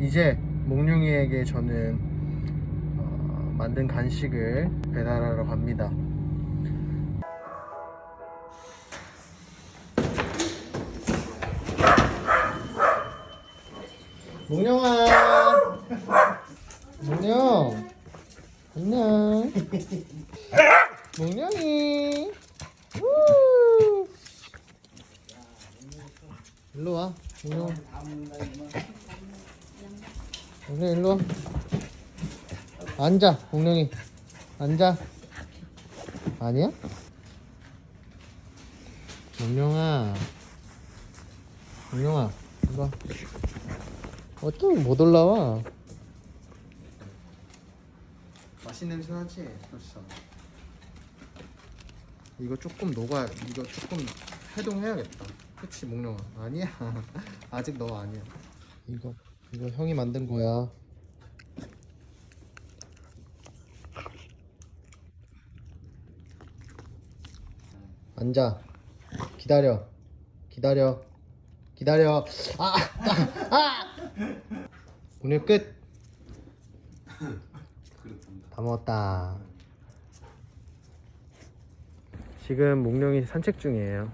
이제 몽룡이에게 저는 어, 만든 간식을 배달하러 갑니다. 몽룡아, 몽룡, 안녕. 몽룡이, 우. 일로 와, 몽룡. 몽룡 일로 와. 앉아, 몽룡이. 앉아. 아니야? 몽룡아. 몽룡아, 일로 와. 어쩜 못 올라와? 맛있는 냄새 나지? 벌써. 이거 조금 녹아, 이거 조금 해동해야겠다. 그치, 몽룡아? 아니야. 아직 너 아니야. 이거, 이거 형이 만든 거야. 앉아. 기다려. 기다려. 기다려. 아! 아! 아! 오늘 끝. 다 먹었다. 지금 몽룡이 산책 중이에요.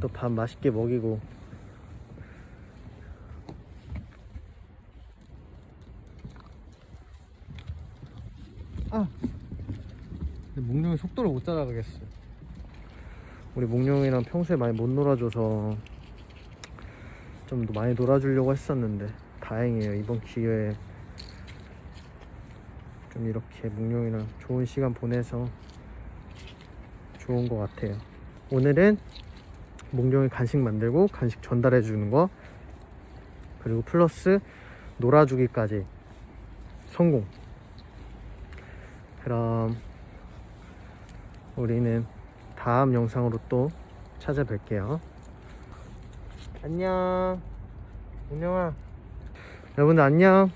또 밥 맛있게 먹이고. 아! 근데 몽룡이 속도를 못 따라가겠어. 우리 몽룡이랑 평소에 많이 못 놀아줘서 좀더 많이 놀아주려고 했었는데 다행이에요 이번 기회에 좀 이렇게 몽룡이랑 좋은 시간 보내서 좋은 것 같아요 오늘은 몽룡이 간식 만들고 간식 전달해 주는 거 그리고 플러스 놀아주기까지 성공 그럼 우리는 다음 영상으로 또 찾아뵐게요. 안녕. 안녕아. 여러분들 안녕.